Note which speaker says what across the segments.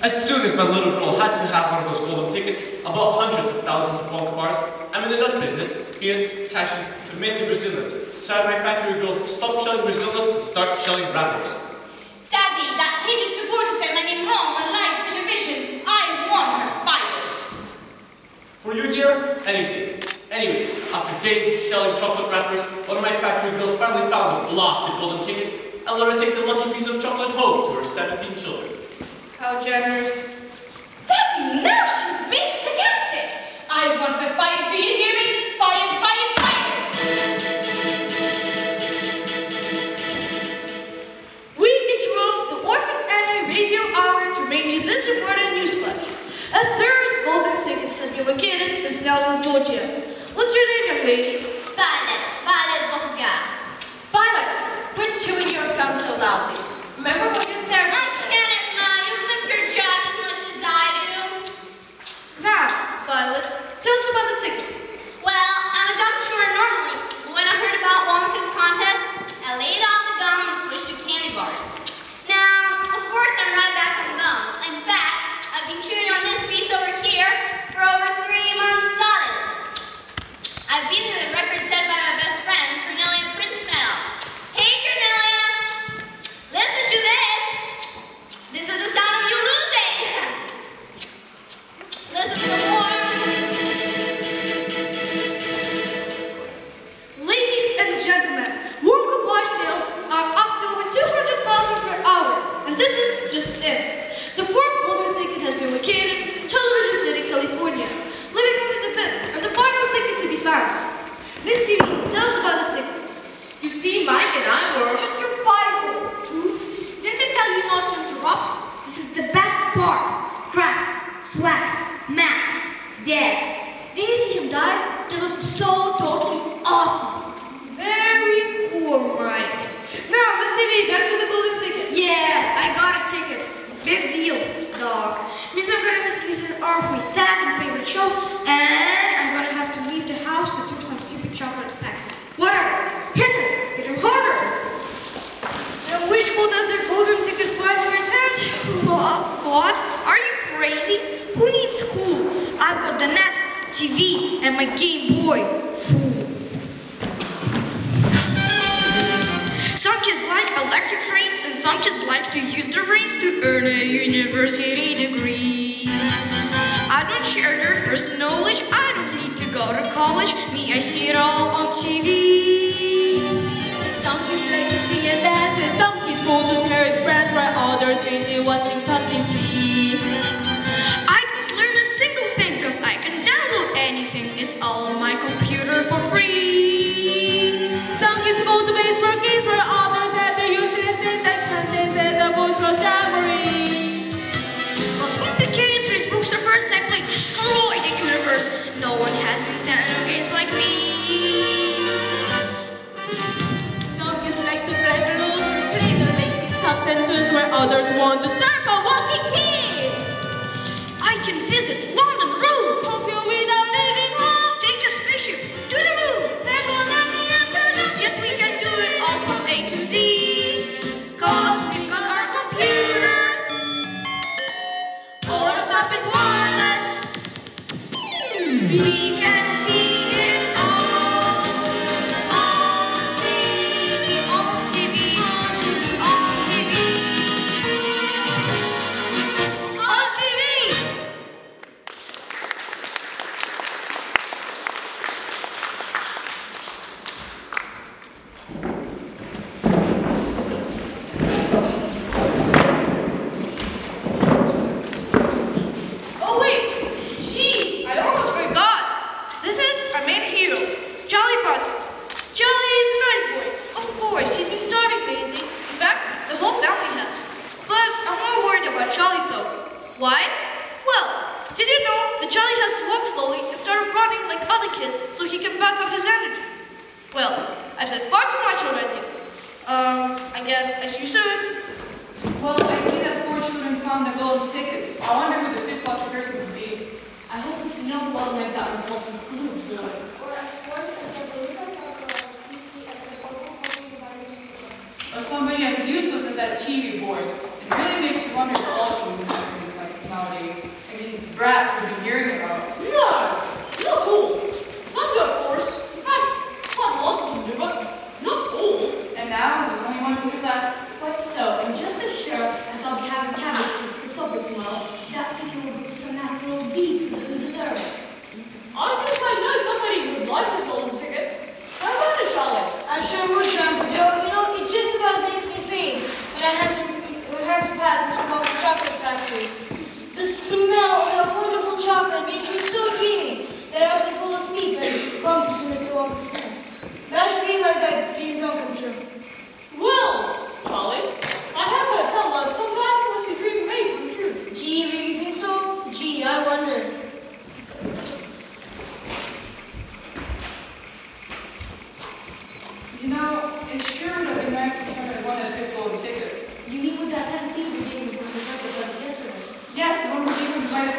Speaker 1: As
Speaker 2: soon as my little girl had to have one of those golden tickets, I bought hundreds of thousands of Wonka bars. I'm in the nut business, beans, cashews, and mainly Brazil nuts. So I my factory girls stop shelling Brazil nuts and start shelling wrappers.
Speaker 3: Daddy, that hideous reporter sent my name home on live television. I want her fired.
Speaker 2: For you, dear, anything. Anyway, after days shelling chocolate wrappers, one of my factory girls finally found a blasted golden ticket and let her take the lucky piece of chocolate home to her 17 children.
Speaker 4: How generous.
Speaker 3: Daddy, now she's being sarcastic. I want her fired, do you hear me? Fired, fired, fired.
Speaker 4: We interrupt the Orphan Annie Radio Hour to bring you this important newsflash. A third golden ticket has been located and is now in Georgia. What's your name, young lady?
Speaker 3: Violet, Violet Borgia.
Speaker 5: Violet, quit chewing your gum so loudly. Remember what you
Speaker 3: said?
Speaker 5: I
Speaker 3: can't you flip your jaws as much as I do?
Speaker 4: Now, Violet. Tell us about the ticket.
Speaker 3: Well, I'm a gum chewer normally, but when I heard about Wonka's contest, I laid off the gum and switched to candy bars. Now, of course, I'm right back on gum. In fact, I've been chewing on this piece over here for over three months solid. I've
Speaker 4: been in the record watching. Understand. Why? Well, did you know that Charlie has to walk slowly instead of running like other kids so he can back up his energy? Well, I've said far too much already. Um, I guess I see you soon.
Speaker 6: Well, I see that four children found the golden tickets. I wonder who the fifth lucky person could be.
Speaker 7: I hope it's no one like that involves a clue, boy.
Speaker 8: Or
Speaker 6: somebody as useless as that TV boy. It really makes you wonder if all humans are brats would be hearing about.
Speaker 7: No, not all. Some do, of course. In fact, some lot of them do, but not all.
Speaker 6: And now there's only one group left.
Speaker 9: Quite so, and just as sure as I'll be having cabbage for supper tomorrow, that ticket will go to some nasty old beast who doesn't deserve it.
Speaker 7: I think I know somebody who would like this golden ticket. How about it, Charlotte?
Speaker 10: I sure would, Grandpa Joe. You know, it just about makes me faint But I have to, we have to pass Mr. Monk's chocolate factory. The smell of wonderful chocolate makes me so dreamy that I often fall asleep and bump into Mr. Walker's nest. But I like that dreams don't come true.
Speaker 7: Well, Polly, I have heard tell that sometimes what you dream may come true.
Speaker 10: Gee, really you think so? Gee, I wonder.
Speaker 6: You know, it sure would have been nice to try to one that fifth golden ticket.
Speaker 9: You mean with that 10 feet you gave me from the circus like yesterday?
Speaker 6: Yes,
Speaker 8: I
Speaker 7: want
Speaker 10: the take
Speaker 11: my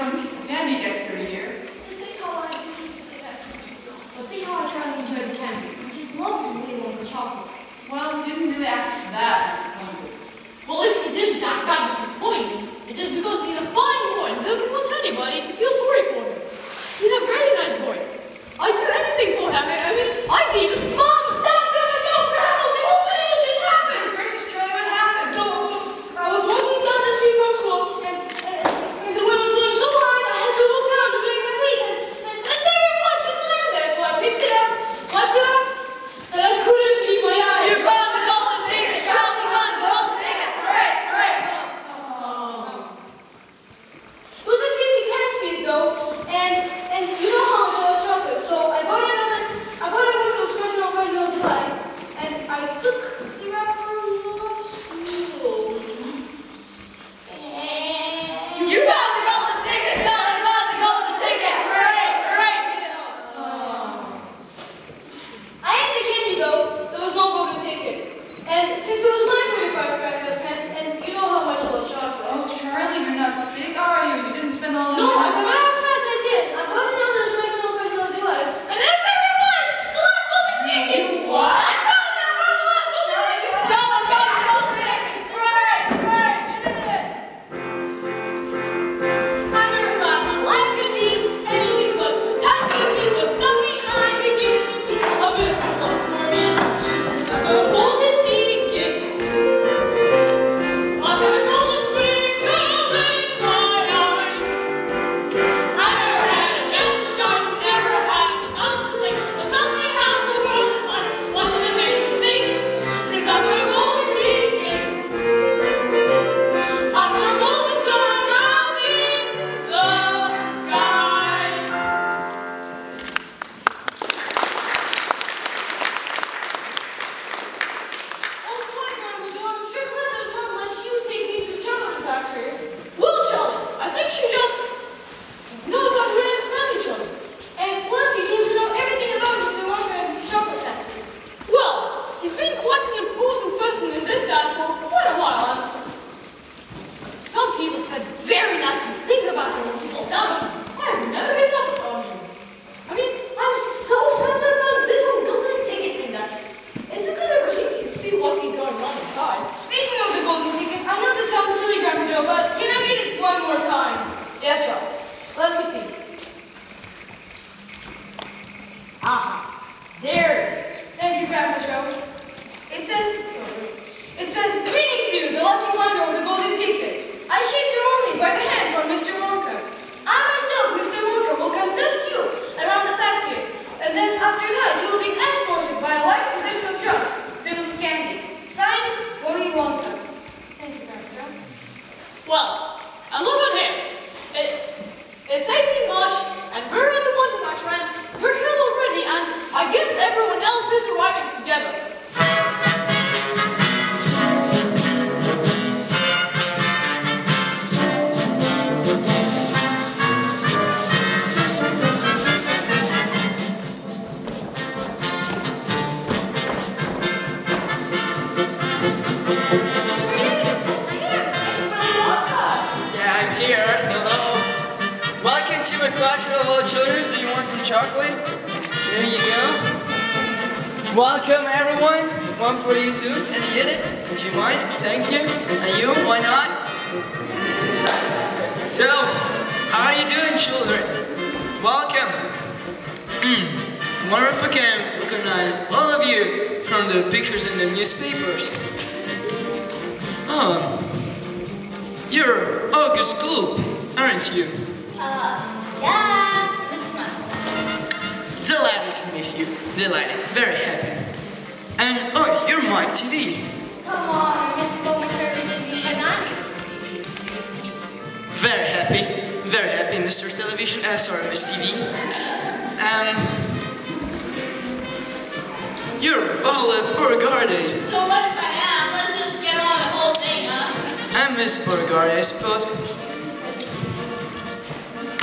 Speaker 11: Paula Beauregarde.
Speaker 5: So what if I am? Let's just get on the whole thing, huh?
Speaker 11: I'm Miss Beauregarde, I suppose.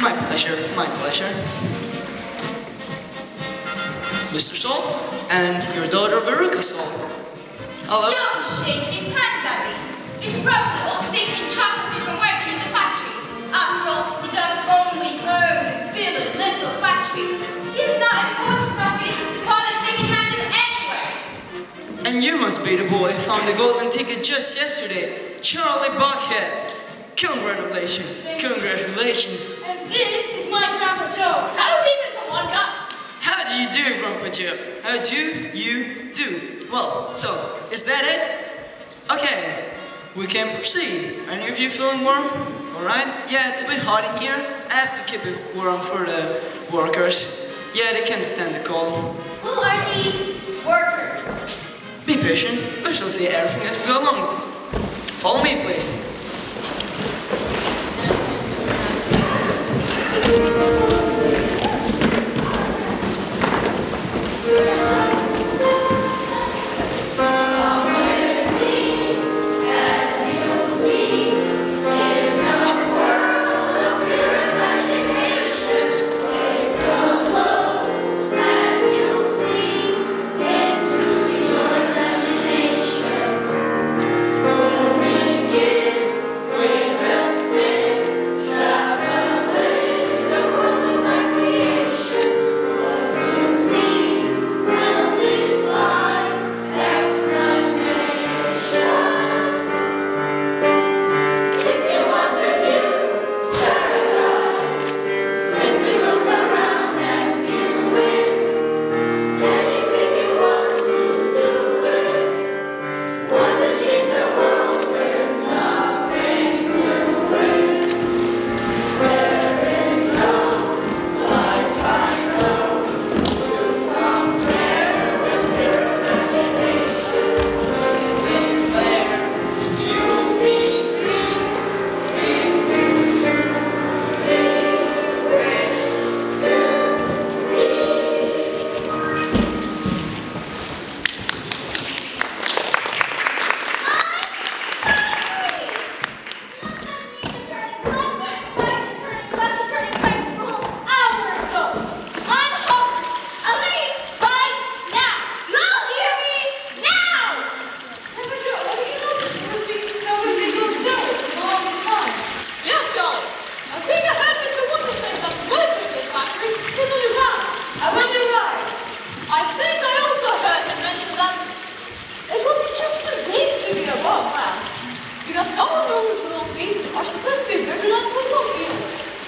Speaker 11: My pleasure. My pleasure. Mr. Salt, and your daughter Veruca Salt. Hello.
Speaker 5: Don't shake his hand, Daddy. He's probably all taking chocolate from working in the factory. After all, he does only own a silly little factory. He's not important enough to bother
Speaker 11: And you must be the boy who found the golden ticket just yesterday, Charlie Bucket. Congratulations. Congratulations.
Speaker 10: And this is my Grandpa Joe.
Speaker 7: How deep is the one got?
Speaker 11: How do you do, Grandpa Joe? How do you do? Well, so, is that it? Okay, we can proceed. Any of you feeling warm? Alright? Yeah, it's a bit hot in here. I have to keep it warm for the workers. Yeah, they can't stand the cold.
Speaker 5: Who are these workers?
Speaker 11: Be patient. We shall see everything as we go along. Follow me, please.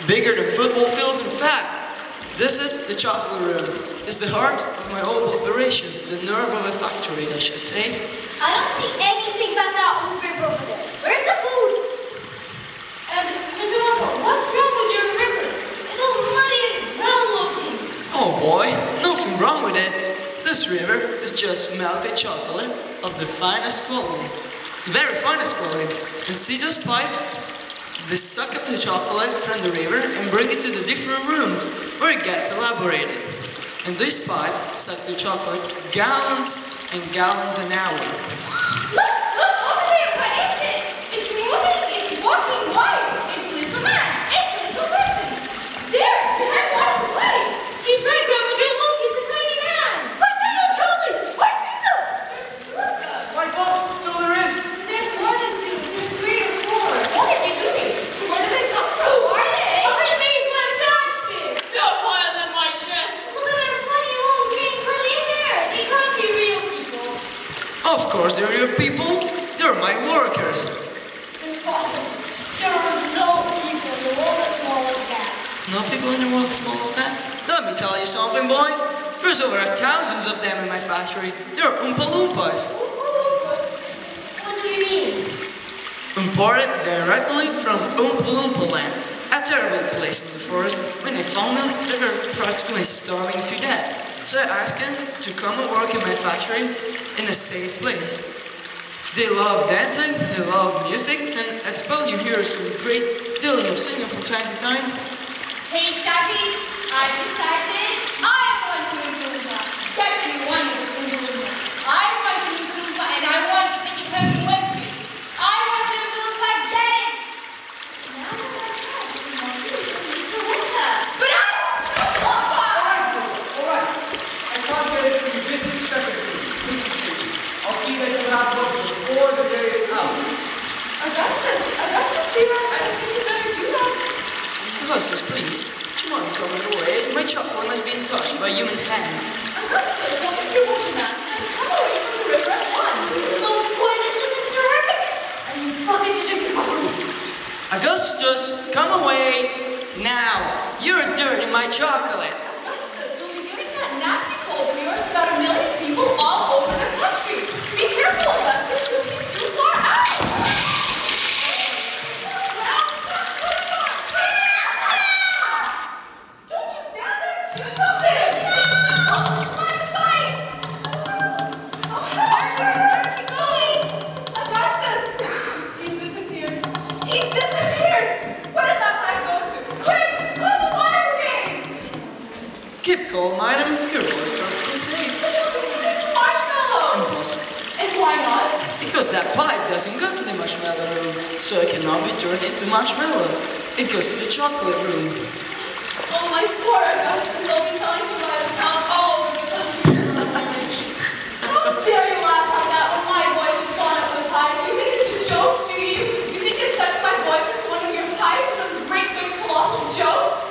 Speaker 7: Bigger than football fields,
Speaker 11: in fact. This is the chocolate room. Uh, it's the heart of my whole operation, the nerve of a factory, I should say.
Speaker 5: I don't see anything but that old river over there. Where's the food?
Speaker 10: Um, and Mr. Walker, what's wrong with your river? It's all muddy and brown looking.
Speaker 11: Oh boy, nothing wrong with it. This river is just melted chocolate of the finest quality. The very finest quality. And see those pipes? They suck up the chocolate from the river and bring it to the different rooms where it gets elaborated. And this pipe suck the chocolate gallons and gallons an hour.
Speaker 5: Look, look over there. What is it? It's moving. It's walking wire. It's a little man. It's a little person. There, behind one of the pipes.
Speaker 10: She's right, Grandpa Joe. Look, it's a tiny man.
Speaker 5: Where's the little Charlie? Where's Cecil?
Speaker 11: My gosh, so there is!
Speaker 5: There's more than two. There's three or four.
Speaker 10: What are they doing? Where did they come from?
Speaker 5: Who are they?
Speaker 10: Aren't they fantastic?
Speaker 7: They're
Speaker 11: people. They're my workers.
Speaker 9: Impossible. There are no people in the world as small as that.
Speaker 11: No people in the world as small as that? Let me tell you something, boy. There's over a thousands of them in my factory. They're Oompa Loompas.
Speaker 9: What do you mean?
Speaker 11: Imported directly from Oompa Loompa land. A terrible place in the forest. When I found them, they were practically starving to death. So I asked them to come and work in my factory in a safe place. They love dancing, they love music, and I suppose you hear some great dealing of singing from time to time.
Speaker 5: Hey, Daddy, I decided I want to Oompa. Get me one. I want to Oompa and I want to it home with me. I want to Oompa, get it? Now that I have, I want to Oompa. But I want to Oompa!
Speaker 2: Alright, I can't get it from your busy secretary. I'll see that you have work before the day is out.
Speaker 10: Augustus, Augustus, dear, I don't think you better do that.
Speaker 11: Augustus, please, do you mind coming away? My chocolate has been touched by human hands.
Speaker 10: Augustus, don't make your woman mad. Come away from the river at once.
Speaker 5: No, this is terrific. I'm fucking to
Speaker 11: Augustus, come away now. You're dirty my chocolate.
Speaker 10: Augustus, you'll be giving that nasty cold of yours about a million people all over the country. Be careful, Augustus.
Speaker 11: Doesn't go to the marshmallow room, so it cannot be turned into marshmallow. It goes to the chocolate room.
Speaker 10: Oh my poor Augustus, they'll be telling you about it now all over the country. How dare you laugh like that when my voice has gone up the pipe? You think it's a joke, do you? You think it's such my voice is one of your pipes is a great big colossal joke?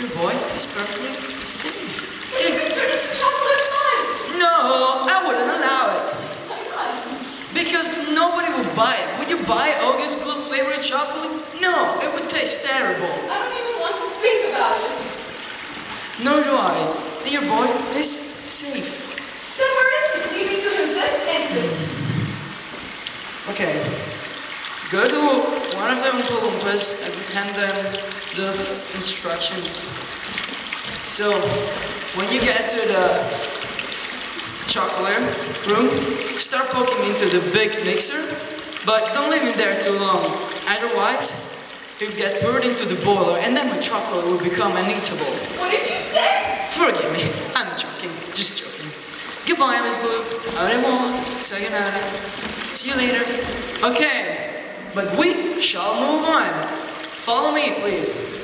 Speaker 11: Your boy is perfectly safe.
Speaker 10: You can turn it to chocolate fun!
Speaker 11: No, I wouldn't allow it. Because nobody would buy it. Would you buy August Gloop flavored chocolate? No, it would taste terrible.
Speaker 10: I don't even want to think about it.
Speaker 11: Nor do I. Dear boy is safe.
Speaker 10: Then where is he? Lead me to him this instant.
Speaker 11: Okay. Go to one of the Oompa Loompas and hand them those instructions. So, when you get to the chocolate room, start poking into the big mixer, but don't leave it there too long. Otherwise, you'll get poured into the boiler and then my chocolate will become uneatable.
Speaker 10: What did you say?
Speaker 11: Forgive me, I'm joking, just joking. Goodbye, Miss Glue. Au revoir. Sayonara. See you later. Okay, but we shall move on. Follow me, please.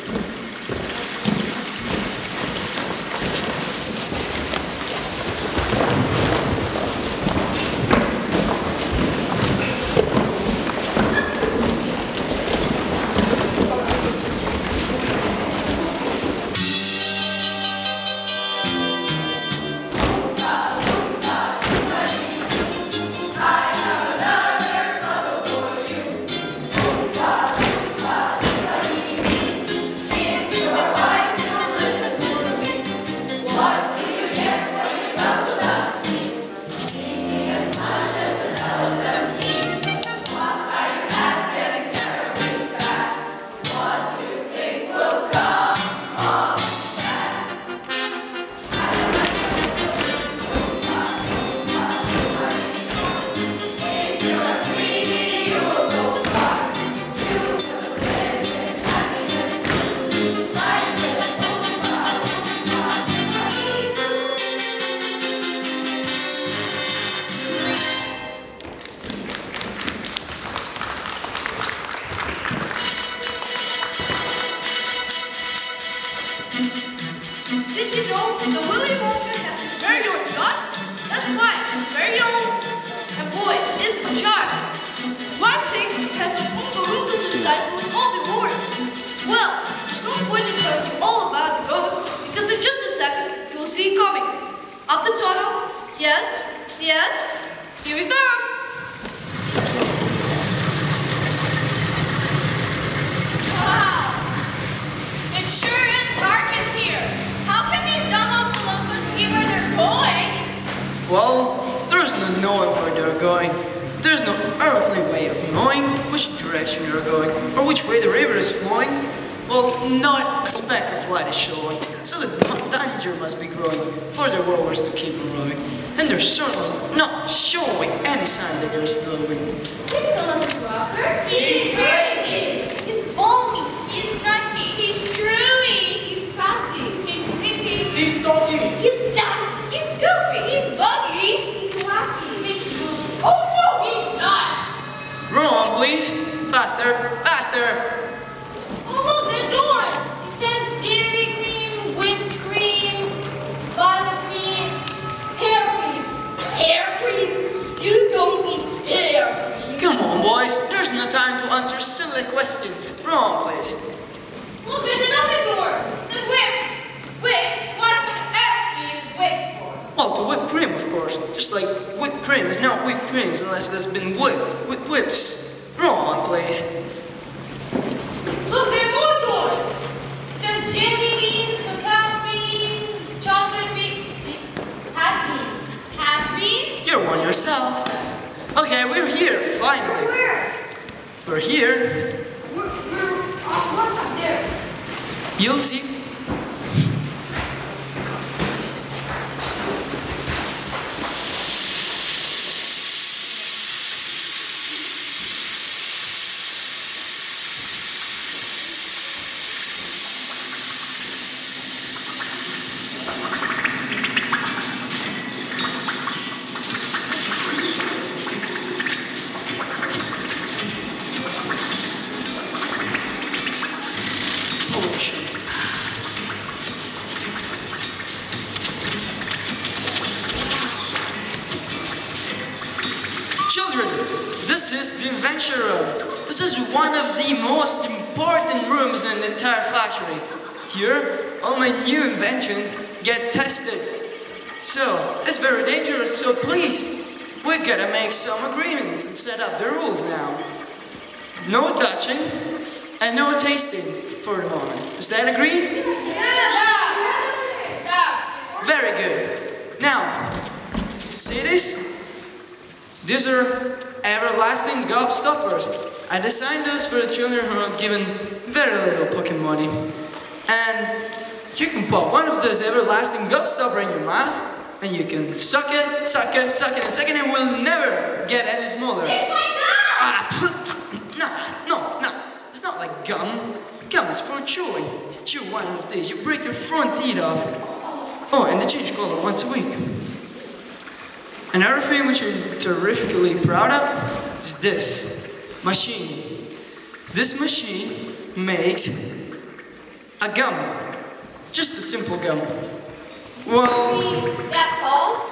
Speaker 4: Up the tunnel. Yes, yes. Here we go. Wow. It sure is dark in here. How can these see where they're going? Well, there's no knowing where they're going. There's no
Speaker 11: earthly way of knowing which direction they're going or which way the river is flowing. Well, not a speck of light is showing, so the danger must be growing for the rowers to keep on rowing. And they're certainly not showing any sign that they're slowing.
Speaker 5: He's still a rocker. He's crazy. He's balmy. He's nutty. He's screwy. He's fatty. He's picky.
Speaker 2: He's stodgy.
Speaker 5: He's daft. He's goofy. He's buggy. He's wacky. He's Oh no, he's not.
Speaker 11: Wrong, please. Faster, faster.
Speaker 5: Don't eat hair cream.
Speaker 11: Come on, boys. There's no time to answer silly questions. Wrong, please.
Speaker 10: Look, there's another door. It says whips.
Speaker 5: Whips? What on earth do you use whips for?
Speaker 11: Well, to whip cream, of course. Just like whipped cream is not whipped cream unless it has been whipped with whips. Wrong, please.
Speaker 10: Look, there are more doors. It says jelly beans, cacao beans, chocolate beans, has beans.
Speaker 5: Has beans?
Speaker 11: You're one yourself. Okay, we're here, finally.
Speaker 5: Where?
Speaker 11: We're here.
Speaker 5: We're, we're, uh, what's up there?
Speaker 11: You'll see. Potion. Children, this is the invention room. This is one of the most important rooms in the entire factory. Here, all my new inventions get tested. So, it's very dangerous, so please, we gotta make some agreements and set up the rules now. No touching and no tasting for the moment. Is that agreed? Very good. Now, see this? These are everlasting gobstoppers. I designed those for the children who are given very little pocket money. And you can put one of those everlasting gobstopper in your mouth, and you can suck it, suck it, suck it, and suck it, and it will never get any smaller.
Speaker 5: It's like that!
Speaker 11: Ah, no, no, no. It's not like gum. Gum is for chewing. You chew one of these, you break your front teeth off. Oh, and they change color once a week. Another thing which I'm terrifically proud of is this machine. This machine makes a gum. Just a simple gum. Well,
Speaker 5: That's all?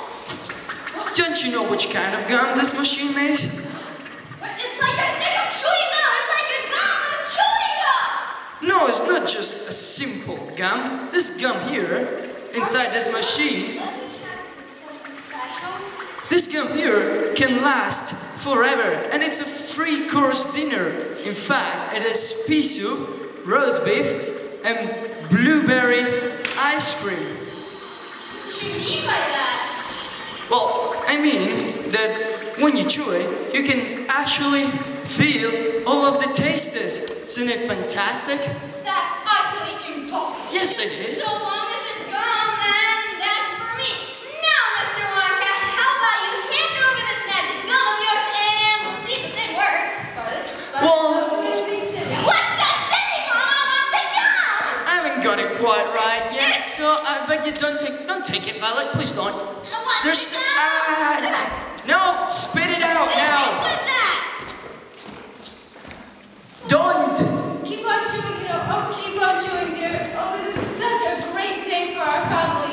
Speaker 11: don't you know which kind of gum this machine makes?
Speaker 5: It's like a stick of chewing gum. It's like a gum with chewing gum.
Speaker 11: No, it's not just a simple gum. This gum here, inside this machine, this gum here can last forever. And it's a three course dinner. In fact, it is pea soup, roast beef, and blueberry ice cream.
Speaker 5: What do you mean by that?
Speaker 11: Well, I mean that when you chew it, you can actually feel all of the tastes. Isn't it fantastic?
Speaker 5: That's utterly impossible.
Speaker 11: Yes, it is.
Speaker 5: So long as it's gum, then
Speaker 11: got it quite right yet, so I beg you don't take don't take it, Violet. Please don't. There's ah, no, spit it out now. Don't.
Speaker 10: Keep on chewing, kiddo. Oh, keep on chewing, dear. Oh, this is such a great day for our family.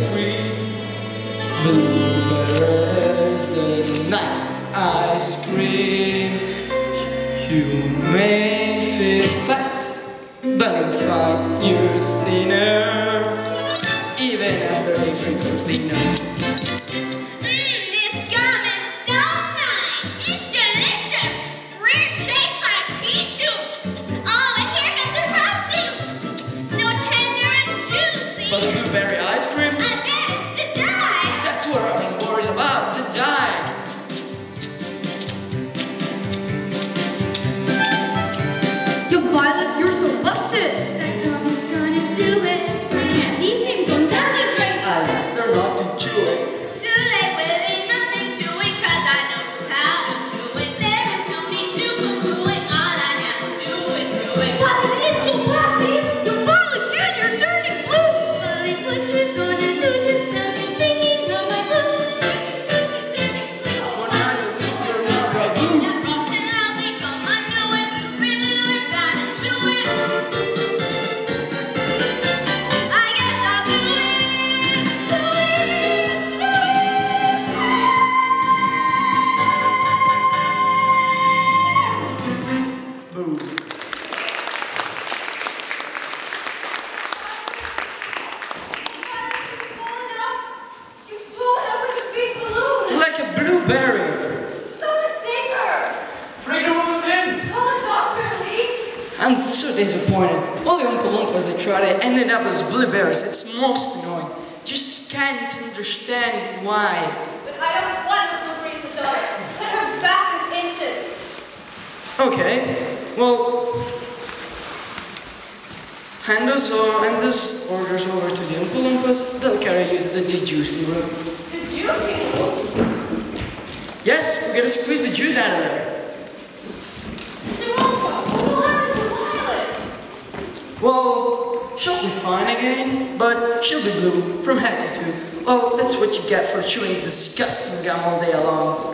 Speaker 11: cream. Blueberries, the nicest ice cream. You may feel fat, but in fact you're thinner. Even after
Speaker 5: Oh,
Speaker 11: that's what
Speaker 5: you
Speaker 11: get for chewing disgusting gum all day long.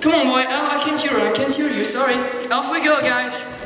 Speaker 11: Come on, boy. I, I can't hear you. I can't hear you. Sorry. Off we go, guys.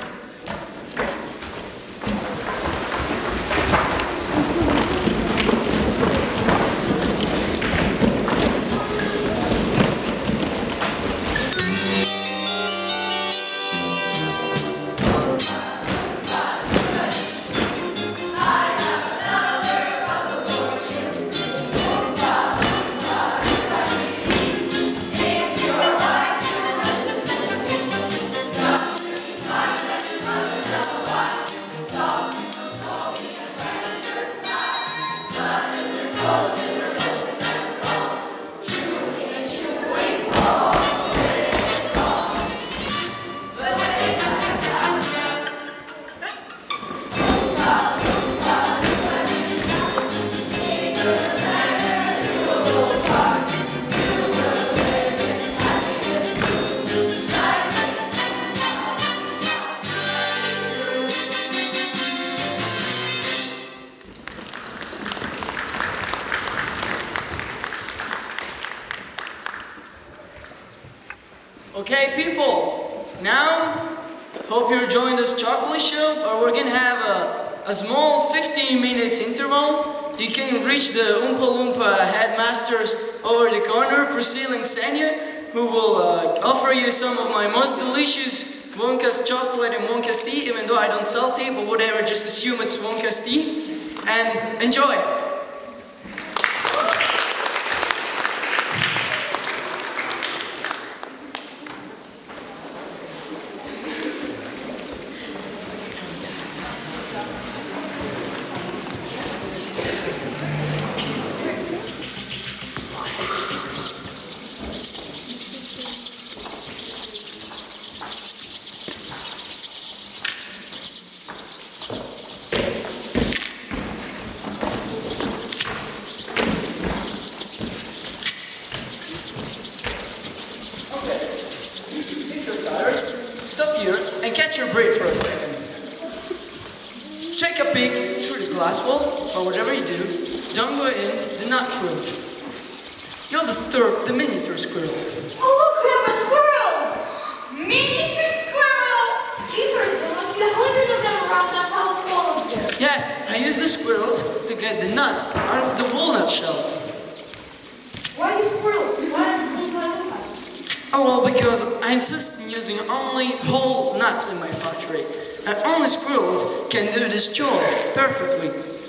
Speaker 11: a small 15 minutes interval, you can reach the Oompa Loompa headmasters over the corner, Priscilla and Xenia, who will uh, offer you some of my most delicious Wonka's chocolate and Wonka's tea, even though I don't sell tea, but whatever, just assume it's Wonka's tea. And enjoy!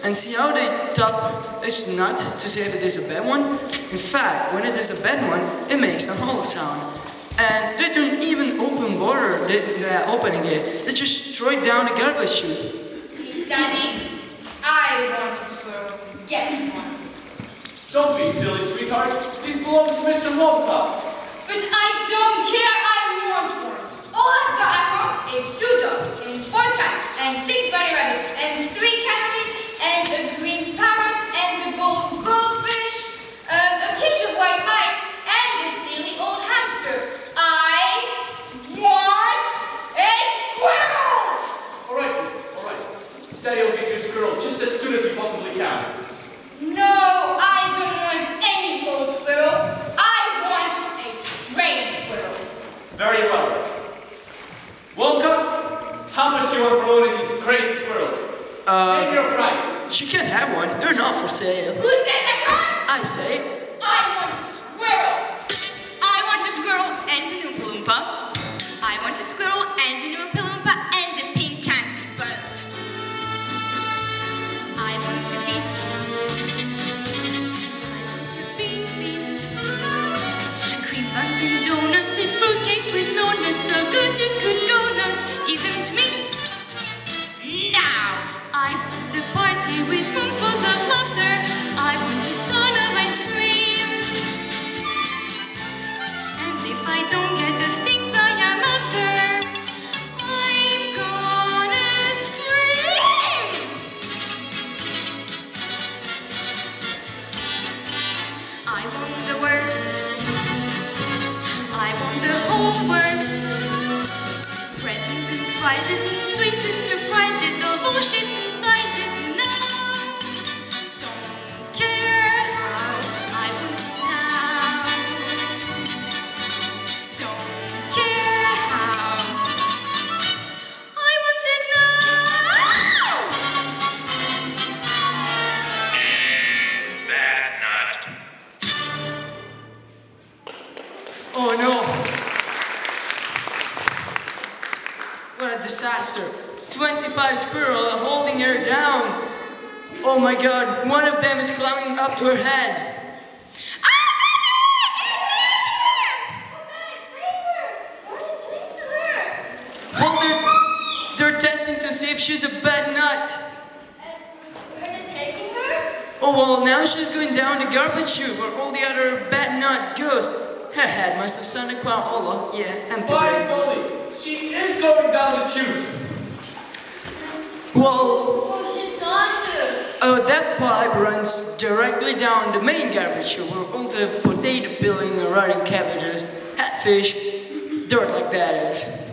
Speaker 11: And see how they tap this nut to see if it is a bad one? In fact, when it is a bad one, it makes a hollow sound. And they don't even open water, they, uh, opening it. They just throw it down the garbage chute.
Speaker 12: Daddy, I want a squirrel. Get one.
Speaker 2: Don't be silly, sweetheart. These belong to Mr. Wonka.
Speaker 5: But I don't care, I want one. All I've got at home is two dogs, and four cats, and six bunny rabbits, and three canaries, and a green parrot, and a gold goldfish, uh, a cage of white mice, and a silly old hamster. I want a squirrel!
Speaker 2: All right, all right. Daddy will get you a squirrel just as soon as he possibly can.
Speaker 5: No, I don't want any old squirrel. I want a trained squirrel.
Speaker 2: Very well. Wonka, how much do you want for one of these crazy squirrels?
Speaker 11: Uh,
Speaker 2: Name your price.
Speaker 11: She can't have one, they're not for sale.
Speaker 5: Who says I can't?
Speaker 11: I say,
Speaker 5: I want a squirrel.
Speaker 10: I want a squirrel and an Oompa Loompa. I want a squirrel and an Oompa Loompa and a pink candy belt. I want a feast. Nuts so good you could go nuts. Give them to me now. I want
Speaker 11: down the garbage chute where all the other bad nut goes. Her head must have sounded quite hollow. Yeah, empty.
Speaker 2: By golly, she is going down the chute.
Speaker 11: Well,
Speaker 12: Well, she's gone to.
Speaker 11: oh, that pipe runs directly down the main garbage chute where all the potato peeling and rotting cabbages, fish, dirt like that is.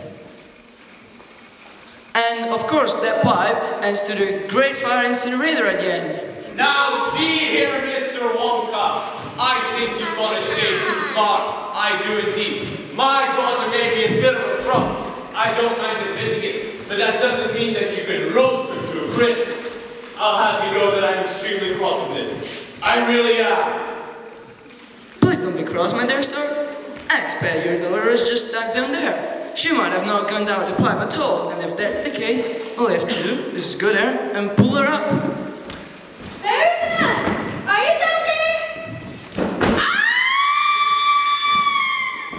Speaker 11: And of course, that pipe ends to the Great Fire Incinerator at the end.
Speaker 2: Now see here, Mr. Wonka. I think you've gone a shade too far. I do indeed. My daughter may be a bit of a trouble. I don't mind admitting it, but that doesn't mean that you can roast her to a crisp. I'll have you know that I'm extremely cross with this. I really am.
Speaker 11: Please don't be cross, my dear sir. I expect your daughter is just stuck down there. She might have not gone down the pipe at all, and if that's the case, all you have to do is just go there and pull her up.
Speaker 12: Veruca! Are you down there?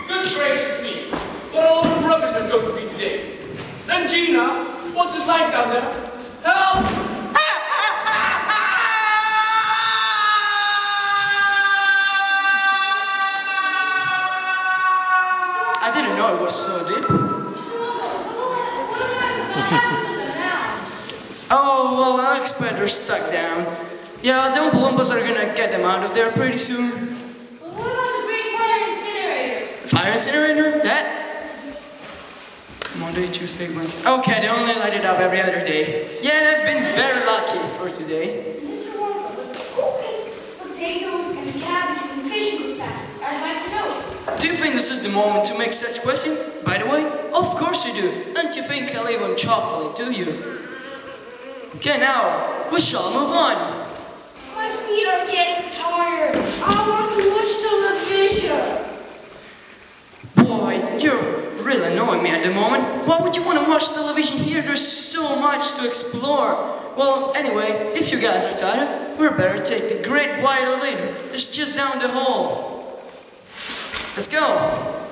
Speaker 2: Good gracious me. What a load of rubbish there's going to be today. And Gina, what's it like down there? Help!
Speaker 11: I didn't know it was so deep. Oh, well, I expect they're stuck down. Yeah, the Oompa are gonna get them out of there pretty soon.
Speaker 13: What about the Great Fire Incinerator?
Speaker 11: Fire incinerator? That? Monday, Tuesday, Wednesday. Okay, they only light it up every other day. Yeah, they've been very lucky for today.
Speaker 14: Mr. Who is potatoes and cabbage and fish in this? I'd like to know.
Speaker 11: Do you think this is the moment to make such question? By the way, of course you do. Don't you think I live on chocolate, do you? Okay, now, we shall move on.
Speaker 14: My feet are getting tired. I want to watch the television.
Speaker 11: Really annoying me at the moment. Why would you want to watch television here? There's so much to explore. Well, anyway, if you guys are tired, we better take the Great White Elevator. It's just down the hall. Let's go.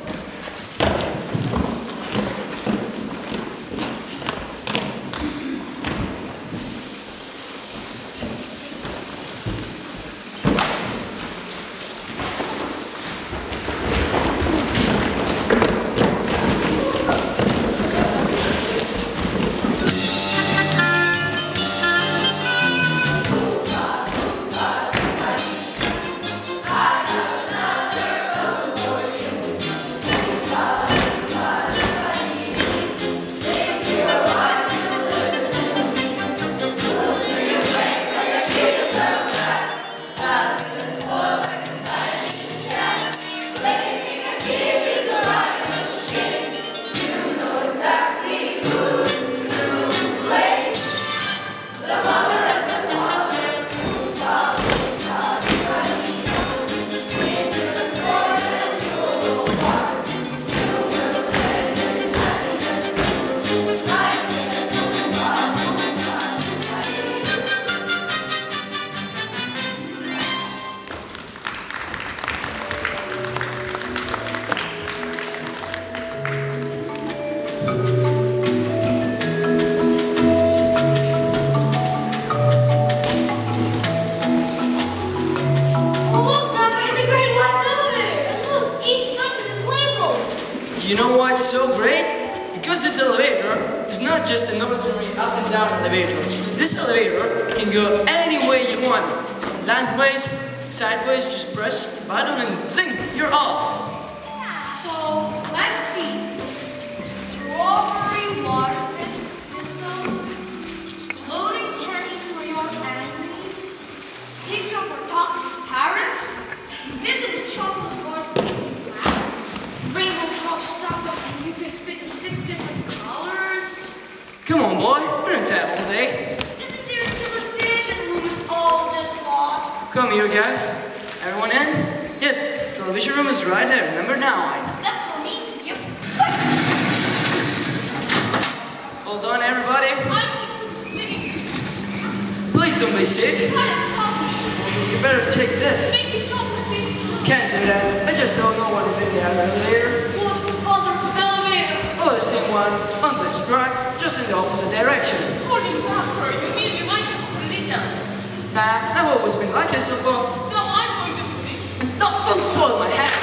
Speaker 10: Elevator.
Speaker 4: What's the other elevator?
Speaker 11: Oh, the same one on this track, just in the opposite direction.
Speaker 10: Holding Jasper, you need me like religion.
Speaker 11: Nah, I've always been like so far.
Speaker 10: No, I'm going to city.
Speaker 11: No, don't spoil my hat.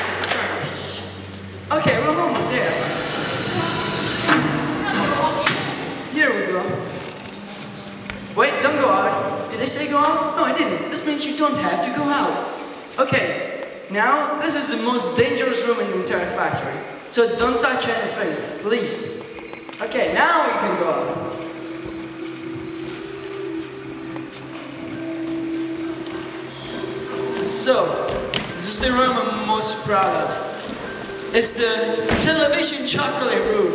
Speaker 11: Okay, we're almost there. Here we go. Wait, don't go out. Did I say go out? No, I didn't. This means you don't have to go out. Okay, now this is the most dangerous room in the entire factory. So don't touch anything, please. Okay, now we can go out. So, this is the room I'm most proud of. It's the television chocolate room.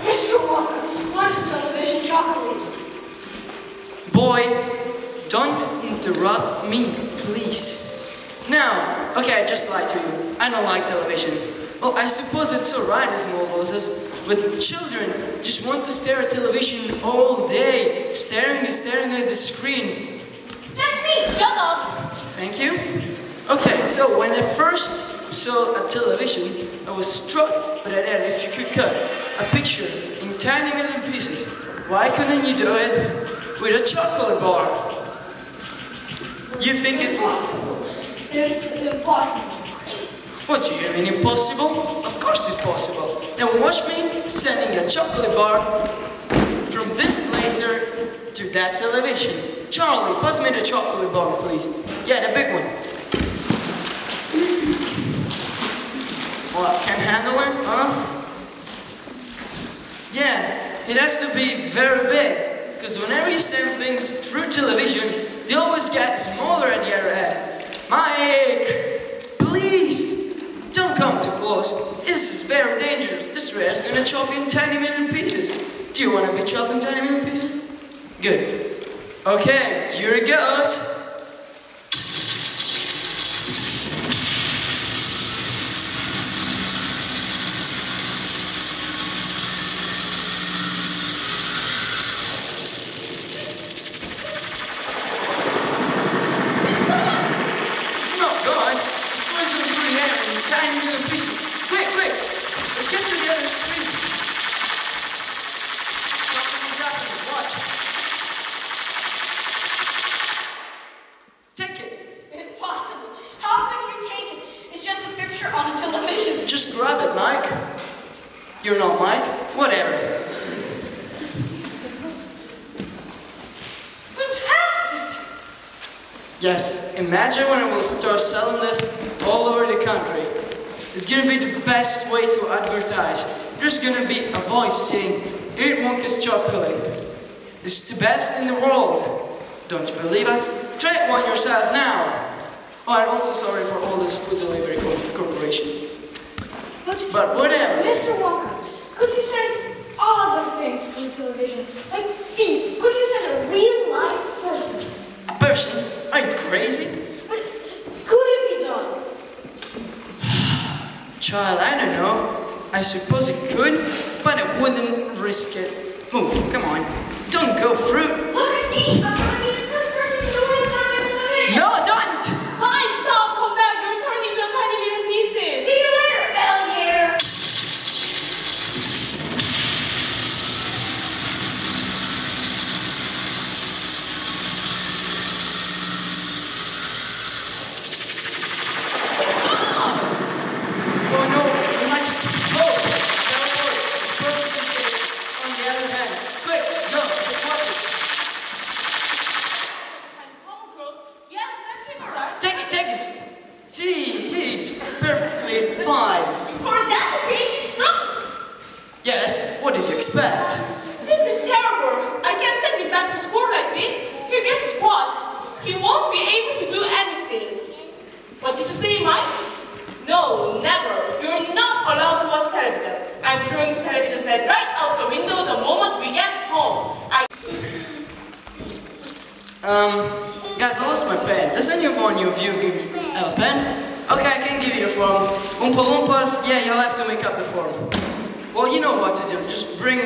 Speaker 4: Mr. Walker, what is television chocolate?
Speaker 11: Boy, don't interrupt me, please. Now, okay, I just lied to you. I don't like television. Well, I suppose it's alright as small doses, but children just want to stare at television all day, staring and staring at the screen.
Speaker 10: That's me. Shut up.
Speaker 11: Thank you. Okay, so when I first saw a television, I was struck by the idea if you could cut a picture in tiny million pieces, why couldn't you do it with a chocolate bar? You think it's
Speaker 4: It's impossible.
Speaker 11: What do you mean impossible? Of course it's possible. Now watch me sending a chocolate bar from this laser to that television. Charlie, pass me the chocolate bar, please. Yeah, the big one. What, can handle it, huh? Yeah, it has to be very big. Because whenever you send things through television, they always get smaller at the other end. Mike, please, don't come too close. This is very dangerous. This ray gonna chop you in tiny million pieces. Do you wanna be chopped in tiny million pieces? Good. Okay, here it goes. delicious. Just grab it, Mike. You're not Mike? Whatever.
Speaker 7: Fantastic!
Speaker 11: Yes, imagine when I will start selling this all over the country. It's gonna be the best way to There's gonna be a voice saying, Eat Wonka's chocolate. It's the best in the world. Don't you believe us? Try it one yourself now. Oh, I'm also sorry for all these food delivery co- corporations.
Speaker 7: But,
Speaker 11: But whatever.
Speaker 7: Mr. Walker, could you send other things from television? Like, me? Could you send a real life person?
Speaker 11: A person? Are you crazy?
Speaker 7: But could it be done?
Speaker 11: Child, I don't know. I suppose it could, but I wouldn't risk it. Move, come on. Don't go through.
Speaker 7: Look at me! I'm trying to get this person's door inside my television!
Speaker 11: No, don't!
Speaker 10: Mike, stop! Come back! You're turning into tiny little pieces!
Speaker 7: See you later, failure!
Speaker 11: Oh no, we must go. Don't worry, it's perfectly safe. On the other hand, quick, go, let's watch it.
Speaker 10: Tiny Tom Cruise? Yes, that's him, alright.
Speaker 11: Take it, take it. See, he's perfectly fine.
Speaker 10: For that, okay, he's wrong.
Speaker 11: Yes, what did you expect?
Speaker 10: This is terrible. I can't send him back to school like this. He'll get squashed. He won't be able to do anything. What did you say, Mike? No, never. You're not allowed to watch television. I'm throwing the television set right out the window the moment we get home. I
Speaker 11: Um, guys, I lost my pen. Does anyone of you give me a pen? Okay, I can give you a form. Oompa Loompas, yeah, you'll have to make up the form. Well, you know what to do. Just bring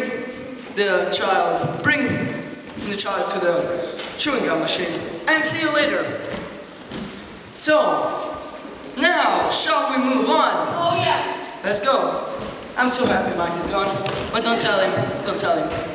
Speaker 11: the child, bring the child to the chewing gum machine, and see you later. So, now, shall we move on?
Speaker 10: Oh yeah.
Speaker 11: Let's go. I'm so happy Mike is gone. But don't tell him. Don't tell him.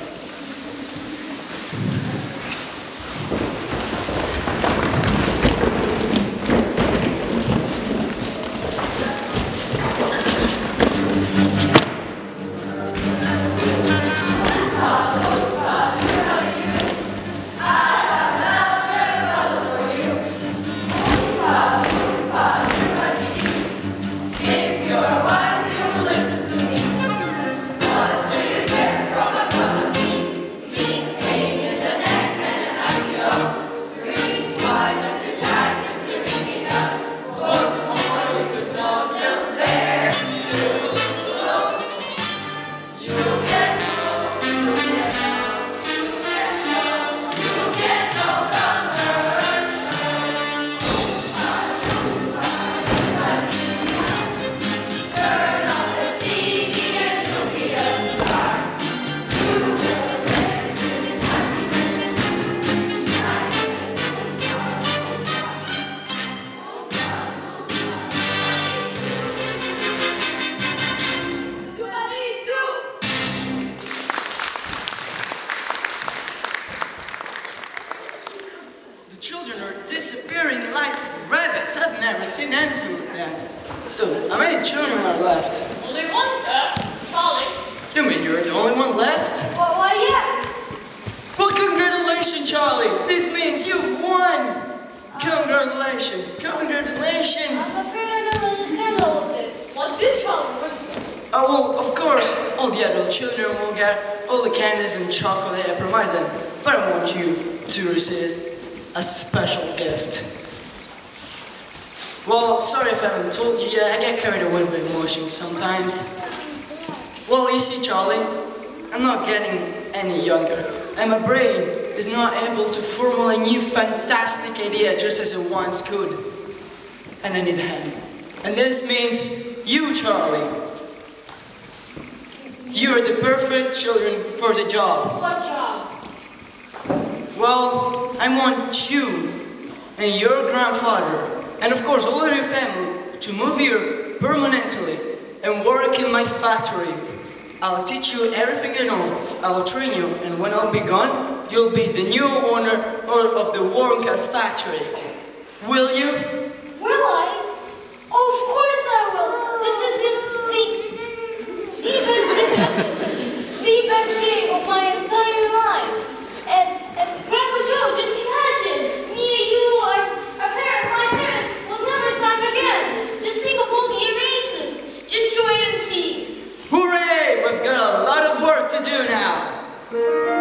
Speaker 11: Getting any younger. And my brain is not able to formulate a new fantastic idea just as it once could. And I need help. And this means you, Charlie. You are the perfect children for the job.
Speaker 10: What job?
Speaker 11: Well, I want you and your grandfather, and of course all of your family, to move here permanently and work in my factory. I'll teach you everything you know. I'll train you, and when I'll be gone, you'll be the new owner of the Wonka's factory. Will you?
Speaker 10: Will I? Of course I will. This has been the, the best the best day of my entire life.
Speaker 11: to do now.